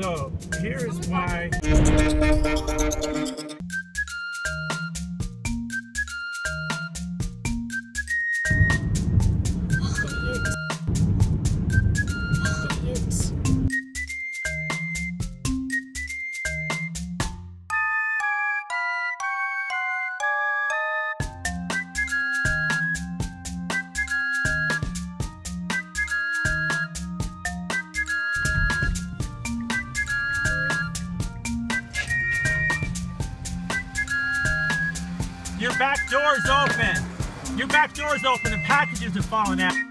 So here is why. Your back door's open. Your back door's open and packages are falling out.